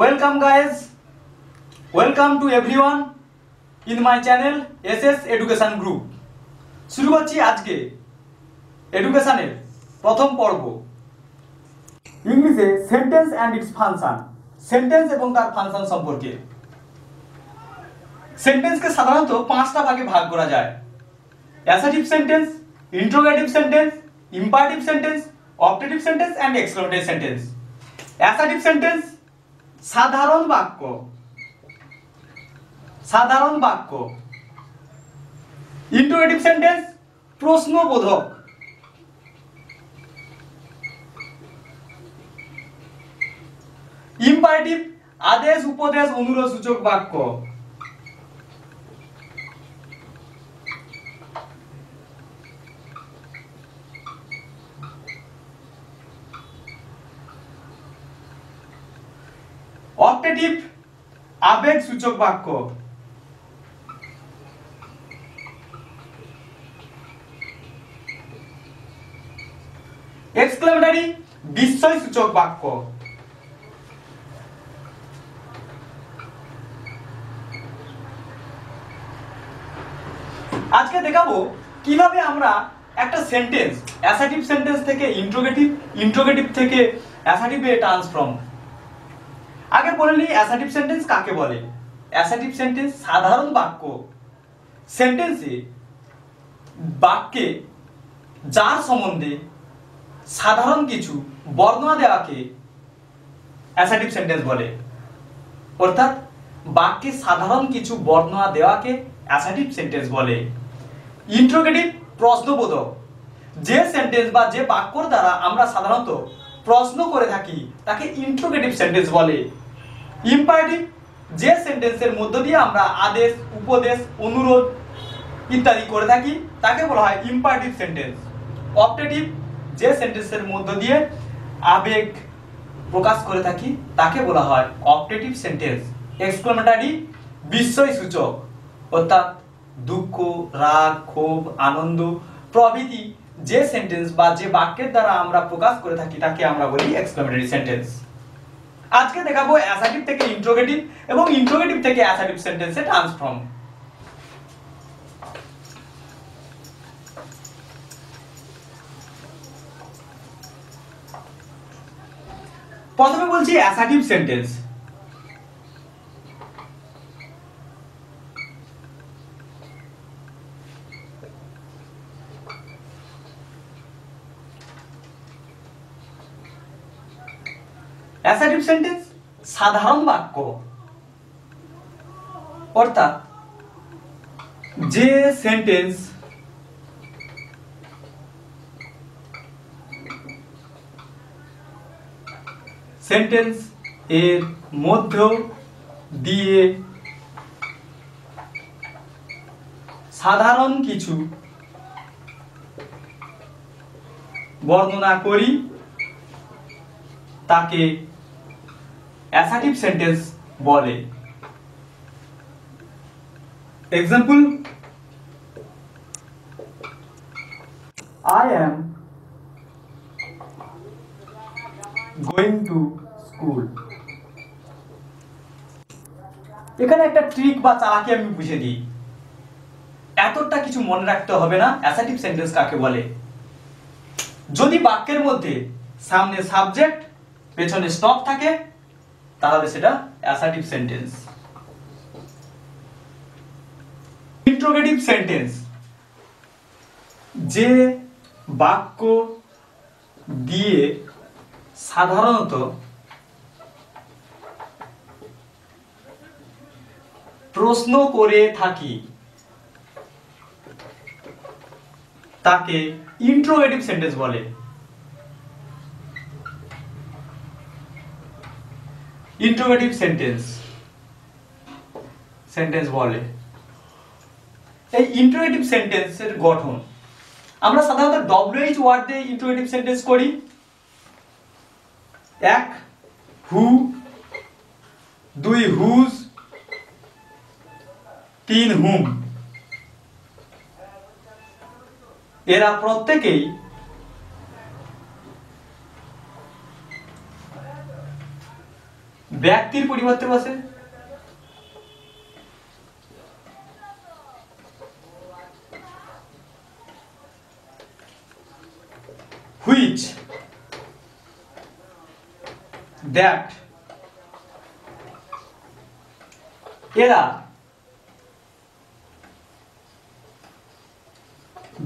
Welcome guys welcome to everyone in my channel S S education group শুরু করছি আজকে এডুকেশনের প্রথম পর্ব। ইংলিশে sentence and it's function sentence এবং তার ফাংশন সম্পর্কে। সেন্টেন্সকে সাধারণত পাঁচটা ভাগে ভাগ করা যায়। Assertive sentence interrogative sentence imperative sentence optative sentence and exclamatory sentence assertive sentence সাধারণ বাক্য সাধারণ বাক্য ইন্ট্রোগেটিভ সেন্টেন্স প্রশ্নবোধক ইম্পারেটিভ আদেশ উপদেশ অনুরোধ সূচক বাক্য অপটেটিভ আবেগ সূচক বাক্য। এক্সক্লেমেটরি বিস্ময় সূচক বাক্য। আজকে দেখাবো কীভাবে আমরা একটা সেন্টেন্স অ্যাসাটিভ সেন্টেন্স থেকে ইন্ট্রোগেটিভ ইন্ট্রোগেটিভ থেকে অ্যাসাটিভে ট্রান্সফর্ম আগে বলে নিই অ্যাসাটিভ সেন্টেন্স কাকে বলে? অ্যাসাটিভ সেন্টেন্স সাধারণ বাক্য। সেন্টেন্সে বাক্যে যার সম্বন্ধে সাধারণ কিছু বর্ণনা দেওয়াকে অ্যাসাটিভ সেন্টেন্স বলে। অর্থাৎ বাক্যে সাধারণ কিছু বর্ণনা দেওয়াকে অ্যাসাটিভ সেন্টেন্স বলে। ইন্ট্রোগেটিভ প্রশ্নবোধক। যে সেন্টেন্স বা যে বাক্যর দ্বারা আমরা সাধারণত প্রশ্ন করে থাকি, তাকে ইন্ট্রোগেটিভ সেন্টেন্স বলে। ইম্পারেটিভ যে সেন্টেন্সের মধ্য দিয়ে আমরা আদেশ, উপদেশ, অনুরোধ ইত্যাদি করে থাকি, তাকে বলা হয় ইম্পারেটিভ সেন্টেন্স। অপটেটিভ, যে সেন্টেন্সের মধ্য দিয়ে আবেগ প্রকাশ করে থাকি, তাকে বলা হয় অপটেটিভ সেন্টেন্স। এক্সক্লেমেটারি বিস্ময় সূচক অর্থাৎ দুঃখ, রাগ, ক্ষোভ, আনন্দ, প্রভৃতি, যে সেন্টেন্স বা যে বাক্যের দ্বারা আমরা প্রকাশ করে থাকি, তাকে আমরা বলি এক্সক্লেমেটরি সেন্টেন্স আজকে দেখাবো অ্যাসাটিভ থেকে ইন্ট্রোগেটিভ এবং ইন্ট্রোগেটিভ থেকে অ্যাসাটিভ সেন্টেন্সে ট্রান্সফর্ম প্রথমে বলছি অ্যাসাটিভ সেন্টেন্স অ্যাসাটিভ সেন্টেন্স সাধারণ বাক্য। অর্থাৎ, যে সেন্টেন্স সেন্টেন্স এর মধ্য দিয়ে সাধারণ কিছু বর্ণনা করি, তাকে অ্যাসাটিভ সেন্টেন্স বলে। Example I am going to school এখানে একটা ট্রিক বা চালাকি আমি বুঝে দিই। এতটা কিছু মনে রাখতে হবে না অ্যাসাটিভ সেন্টেন্স কাকে বলে? যদি বাক্যের মধ্যে সামনে সাবজেক্ট পেছনে স্টপ থাকে তাহলে সেটা অ্যাসাটিভ সেন্টেন্স ইন্ট্রোগেটিভ সেন্টেন্স যে বাক্য দিয়ে সাধারণত প্রশ্ন করে থাকি, তাকে ইন্ট্রোগেটিভ সেন্টেন্স বলে। ইন্ট্রোগেটিভ সেন্টেন্স সেন্টেন্স বলে। এই ইন্ট্রোগেটিভ সেন্টেন্সের গঠন। আমরা সাধারণত ডব্লিউএইচ ওয়ার্ড দিয়ে ইন্ট্রোগেটিভ সেন্টেন্স করি। এক হু দুই হুজ তিন হুম এরা প্রত্যেকেই ব্যক্তির পরিবর্তে বসে হুইচ দ্যাট এরা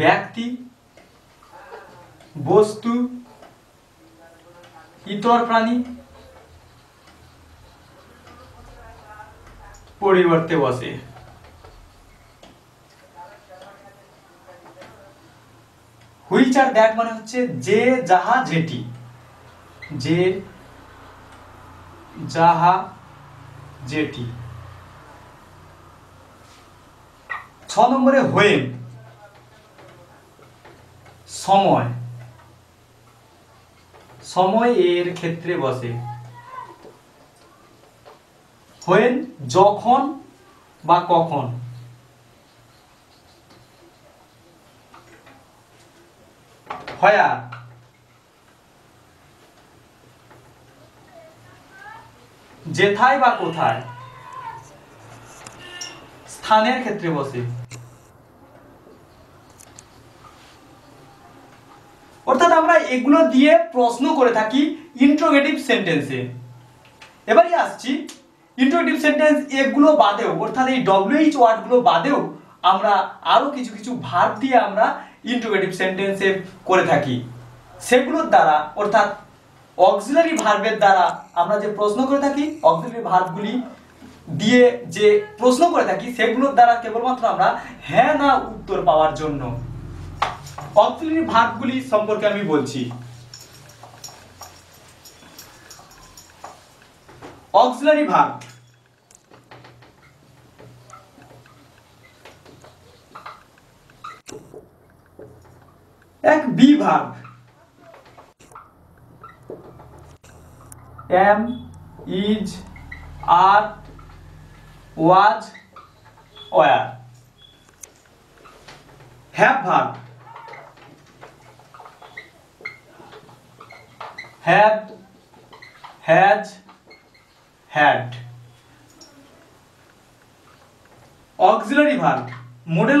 ব্যক্তি বস্তু ইতর প্রাণী পরিবর্তে বসে। হুইচ আর দ্যাট মানে হচ্ছে যে যাহা যেটি। যে যাহা যেটি। ছ নম্বরে হোয়েন। সময়। সময় এর ক্ষেত্রে বসে। হোয়েন যখন বা কখন? হয়া। যেথায় বা কোথায়? স্থানের ক্ষেত্রে বসে। অর্থাৎ আমরা এগুলো দিয়ে প্রশ্ন করে থাকি ইন্ট্রোগেটিভ সেন্টেন্সে এবারে আসছি ইন্ট্রোগেটিভ সেন্টেন্স এগুলো বাদেও, অর্থাৎ এই ডব্লিউএইচ ওয়ার্ডগুলো বাদেও আমরা আরও কিছু কিছু ভার্ব দিয়ে আমরা ইন্ট্রোগেটিভ সেন্টেন্সে করে থাকি। সেগুলোর দ্বারা, অর্থাৎ অক্সিলারি ভার্বের দ্বারা আমরা যে প্রশ্ন করে থাকি অক্সিলারি ভার্বগুলি দিয়ে যে প্রশ্ন করে থাকি, সেগুলোর দ্বারা কেবলমাত্র আমরা হ্যাঁ না, উত্তর পাওয়ার জন্য। অক্সিলারি ভার্বগুলি সম্পর্কে আমি বলছি। অক্সিলারি ভার্ব এক be verb am is are was were have verb have has had auxiliary verb model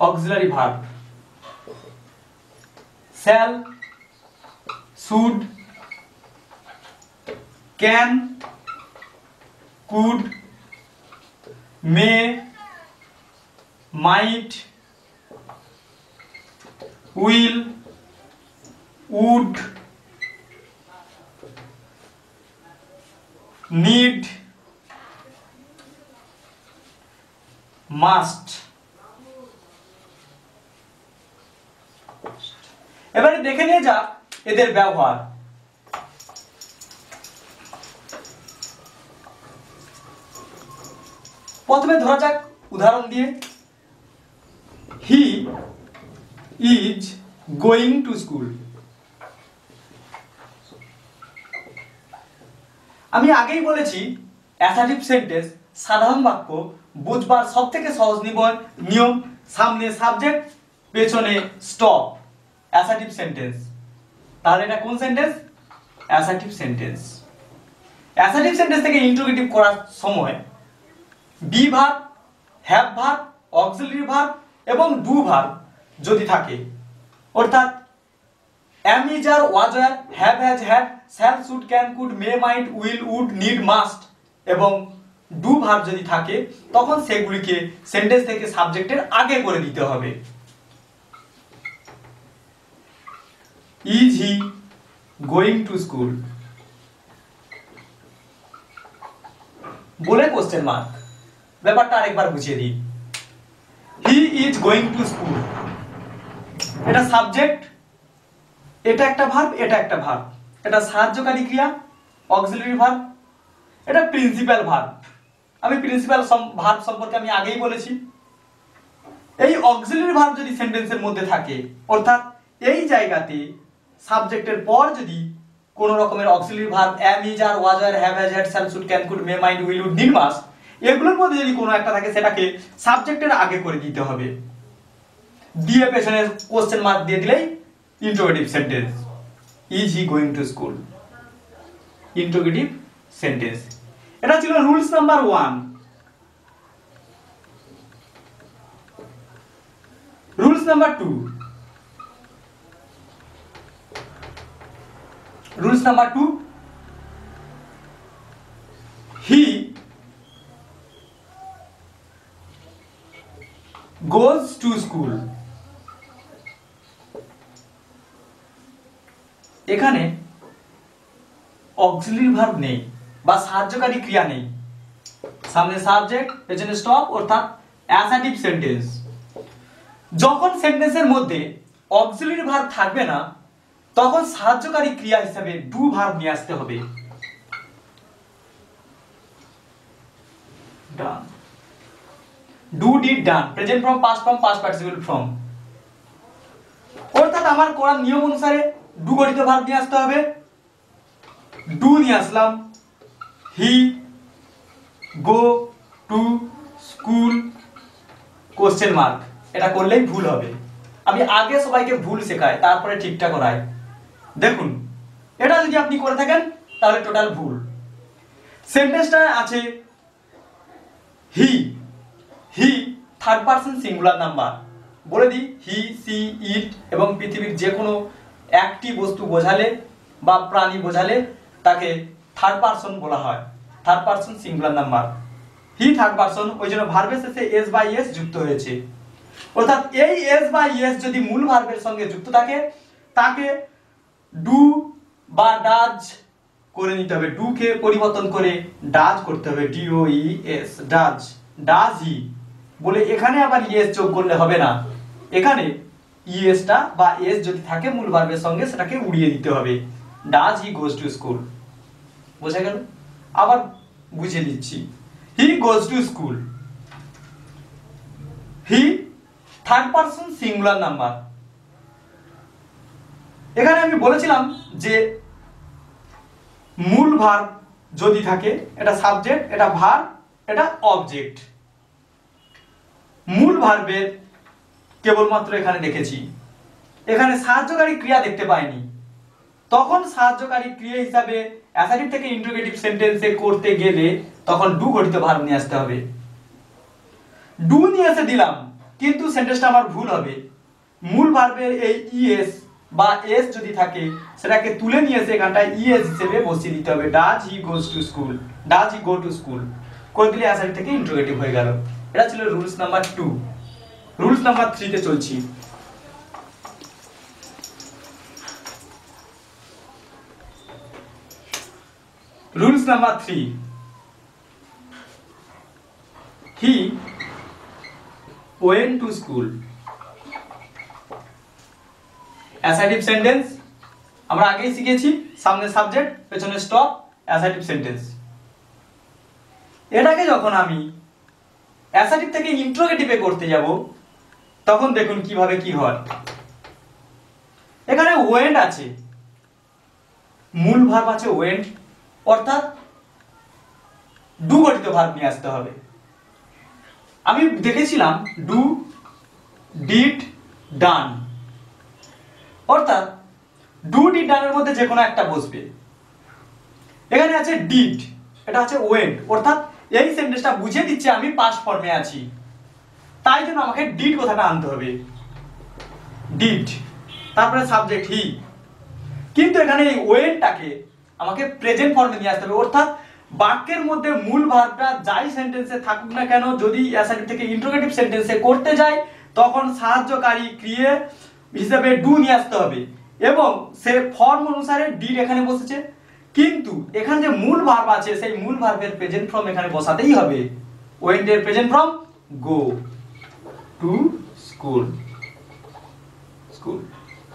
auxiliary verb shall should can could may might will would need must এবারে দেখে নিয়ে যাক এদের ব্যবহার। প্রথমে ধরা যাক, উদাহরণ দিয়ে। He is going to school আমি আগেই বলেছি অ্যাসাটিভ সেন্টেন্স সাধারণ বাক্য, বুঝবার সব থেকে সহজ নিবন নিয়ম সামনে সাবজেক্ট পেছনে স্টপ অ্যাসাটিভ সেন্টেন্স তাহলে এটা কোন sentence assertive sentence assertive sentence থেকে ইন্ট্রোগেটিভ করার সময় be verb have verb auxiliary verb এবং ডু ভার্ব যদি থাকে, অর্থাৎ am is are was R have has had shall should can could might mind will would need must এবং do verb যদি থাকে, তখন সেগুলিকে সেন্টেন্স থেকে সাবজেক্টের আগে করে দিতে হবে। Is he going to school বলে কোশ্চেন মার্ক ব্যাপারটা আরেকবার বুঝিয়ে দিই। He is going to school এটা সাবজেক্ট এটা একটা ভার্ব এটা একটা ভার্ব এটা সাহায্যকারী ক্রিয়া অক্সিলারি ভার্ব এটা প্রিন্সিপাল ভার্ব আমি প্রিন্সিপাল ভার্ব সম্পর্কে আমি আগেই বলেছি। এই অক্সিলারি ভার্ব যদি সেন্টেন্সের মধ্যে থাকে, অর্থাৎ এই জায়গাতে সাবজেক্টের পর যদি কোন রকমের auxiliary verb am is are was R have has had shall should can could might mind will would need মাস্ট এগুলোর মধ্যে যদি কোনো একটা থাকে, সেটাকে সাবজেক্টের আগে করে দিতে হবে। দিয়ে পেছনে কোশ্চেন মার্ক দিয়ে দিলেই interrogative sentence is he going to school interrogative sentence এটা ছিল rules number one rules number two rules number two he goes to school. এখানে অক্সিলারি ভার্ব নেই বা সাহায্যকারী ক্রিয়া নেই। সামনে সাবজেক্ট পেছনে স্টপ অর্থাৎ অ্যাসাটিভ সেন্টেন্স যখন সেন্টেন্সের মধ্যে অক্সিলারি ভার্ব থাকবে না তখন সাহায্যকারী ক্রিয়া হিসাবে ডু ভার্ব নিয়ে আসতে হবে। Do did done present form past form past participle form অর্থাৎ আমার করার নিয়ম অনুসারে ডু গঠিত ভার্ব নিয়ে আসতে হবে। ডু নিয়ে আসলাম। He go to school question mark এটা করলেই ভুল হবে। আমি আগে সবাইকে ভুল শেখাই, তারপরে ঠিকঠাক করাই। দেখুন, এটা যদি আপনি করে থাকেন, তাহলে টোটাল ভুল। সেন্টেন্সটা আছে he he third person singular number বলে দিই হি সি ইট এবং পৃথিবীর যে কোনো একটি বস্তু বোঝালে বা প্রাণী বোঝালে তাকে থার্ড পার্সন বলা হয় third person singular number he third person ওই জন্য ভার্বের শেষে এস বাই এস যুক্ত হয়েছে। অর্থাৎ এই এস বাই এস যদি মূল ভার্বের সঙ্গে যুক্ত থাকে, তাকে ডু বা ডাজ করে নিতে হবে। ডু কে পরিবর্তন করে ডাজ করতে হবে। D O S, does. Does he বলে এখানে আবার ইএস যোগ করলে হবে না। এখানে ইএসটা বা এস যদি থাকে মূল ভার্বের সঙ্গে সেটাকে উড়িয়ে দিতে হবে। Does he goes to school. বোঝা গেল? আবার বুঝিয়ে দিচ্ছি। He goes to school. He third person singular number. এখানে আমি বলেছিলাম যে মূল ভার যদি থাকে, এটা সাবজেক্ট, এটা ভার, এটা অবজেক্ট। মূল ভার্বের কেবলমাত্র এখানে দেখেছি। এখানে সাহায্যকারী ক্রিয়া দেখতে পাইনি। তখন সাহায্যকারী ক্রিয়া হিসাবে অ্যাসাটিভ থেকে ইন্টারোগেটিভ সেন্টেন্সে করতে গেলে তখন ডু গঠিত ভার্ব নিয়ে আসতে হবে। ডু নিয়ে এসে দিলাম, কিন্তু সেন্টেন্সটা আমার ভুল হবে। মূল ভার্বের এই ইএস বা এস যদি থাকে, সেটাকে তুলে নিয়ে এসে এখানটায় ইএস হিসেবে বসিয়ে দিতে হবে। Does he goes to school does he go to school করে দিলে অ্যাসাইড থেকে ইন্টারোগেটিভ হয়ে গেল। এটা ছিল rules number two rules number থ্রিতে চলছি। Rules number three he went to school assertive sentence আমরা আগেই শিখেছি, সামনে সাবজেক্ট পেছনে স্টপ অ্যাসাইটিভ সেন্টেন্স এটাকে যখন আমি অ্যাসাইটিভ থেকে ইন্ট্রোগেটিভে করতে যাব, তখন দেখুন কীভাবে কি হয়। এখানে ওয়েন্ড আছে। মূল ভার্ব আছে ওয়েন্ড অর্থাৎ ডু গঠিত ভার্ব নিয়ে আসতে হবে। আমি দেখেছিলাম ডু ডিড ডান অর্থাৎ, ডু ডিড ডানের মধ্যে যে কোনো একটা বসবে। এখানে আছে ডিড এটা আছে ওয়েন্ট অর্থাৎ এই সেন্টেন্সটা বুঝিয়ে দিচ্ছে, আমি পাস ফর্মে আছি। তাই জন্য আমাকে ডিড কথাটা আনতে হবে। ডিড তারপরে সাবজেক্ট হি কিন্তু এখানে এই ওয়েন্টটাকে আমাকে প্রেজেন্ট ফর্মে নিয়ে আসতে হবে। অর্থাৎ, বাক্যের মধ্যে মূল ভার্বটা যাই সেন্টেন্সে থাকুক না কেন, যদি অ্যাসাইটিভ থেকে ইন্ট্রোগেটিভ সেন্টেন্সে করতে যাই, তখন সাহায্যকারী ক্রিয়ে হিসেবে ডু নিয়ে আসতে হবে। এবং সে ফর্ম অনুসারে ডিড এখানে বসেছে। কিন্তু এখানে যে মূল ভার্ব আছে, সেই মূল ভার্বের প্রেজেন্ট ফর্ম এখানে বসাতেই হবে। ওয়েন্টের present form go to school school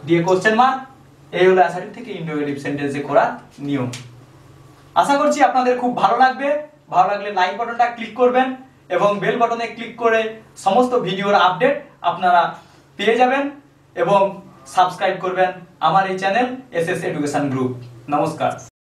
দিয়ে কোশ্চেন মার্ক এই হলো অ্যাসাইটিভ থেকে ইন্টারোগেটিভ সেন্টেন্সে করার নিয়ম। আশা করছি আপনাদের খুব ভালো লাগবে। ভালো লাগলে লাইক বাটনটা ক্লিক করবেন এবং বেল বাটনে ক্লিক করে সমস্ত ভিডিওর আপডেট আপনারা পেয়ে যাবেন। এবং সাবস্ক্রাইব করবেন আমার এই channel S S education group. নমস্কার।